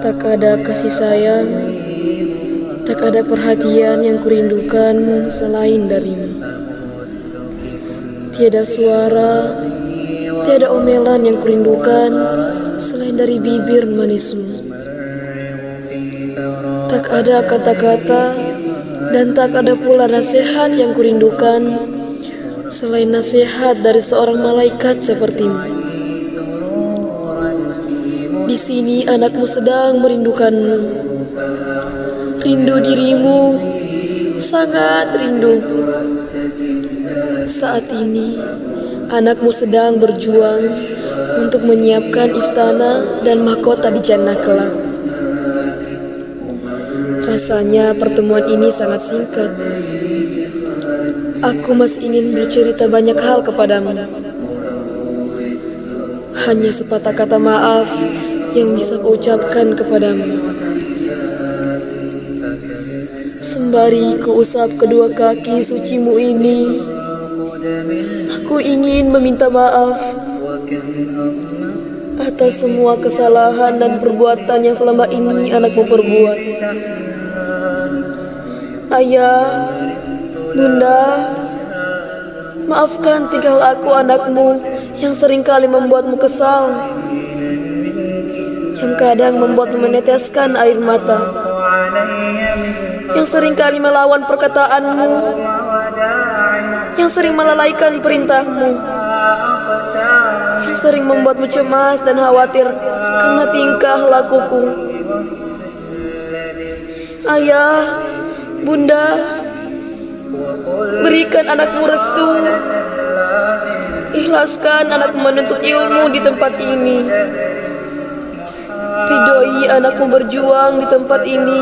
Tak ada kasih sayang, tak ada perhatian yang kurindukan selain darimu. Tiada suara, tiada omelan yang kurindukan selain dari bibir manismu. Tak ada kata-kata dan tak ada pula nasihat yang kurindukan selain nasihat dari seorang malaikat sepertimu. Di sini anakmu sedang merindukanmu. Rindu dirimu, sangat rindu. Saat ini, anakmu sedang berjuang untuk menyiapkan istana dan mahkota di jannah kelak. Rasanya pertemuan ini sangat singkat. Aku masih ingin bercerita banyak hal kepadamu. Hanya sepatah kata maaf yang bisa kuucapkan kepadamu. Sembari kuusap kedua kaki sucimu ini, aku ingin meminta maaf atas semua kesalahan dan perbuatan yang selama ini anakmu perbuat. Ayah, bunda, maafkan tingkah laku anakmu yang sering kali membuatmu kesal kadang membuat meneteskan air mata, yang sering kali melawan perkataanmu, yang sering melalaikan perintahmu, yang sering membuatmu cemas dan khawatir karena tingkah lakuku. Ayah, bunda, berikan anakmu restu. Ikhlaskan anakmu menuntut ilmu di tempat ini. Ridhoi anakmu berjuang di tempat ini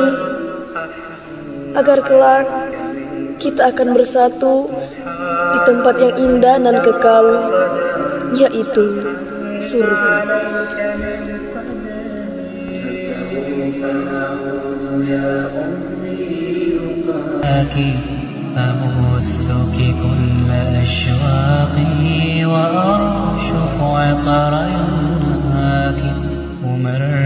agar kelak kita akan bersatu di tempat yang indah dan kekal yaitu surga. أبثك كل أشواقي وأرشف عطر يمناك أمرغ في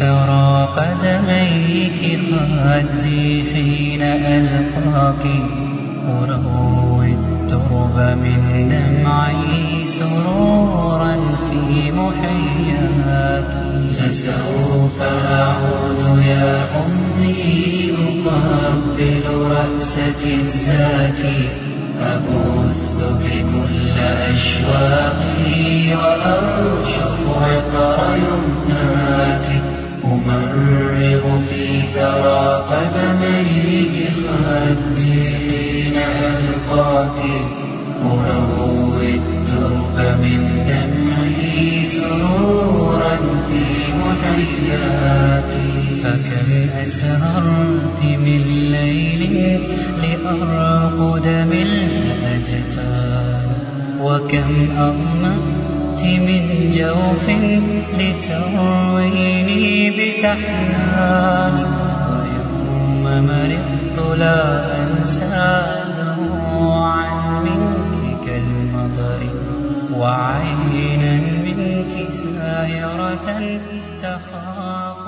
ثرى قدميك خدي حين ألقاك أروي الترب من دمعي سرورا في محياك لسوف أعود يا أمي أقبل رأسك الزاكي. أبث بكل أشواقي وأرشف عطر يمناك أمرغ في ثرى قدميك خدي حين ألقاك أروي الترب من دمعي سرورا في محياك فكم أسهرت من ليل لأرقد من الأجفان وكم من جوف لترويني بتحنان ويوم مرضت لا أنسى دموعا منك كالمطر وعينا منك سائرة تخاف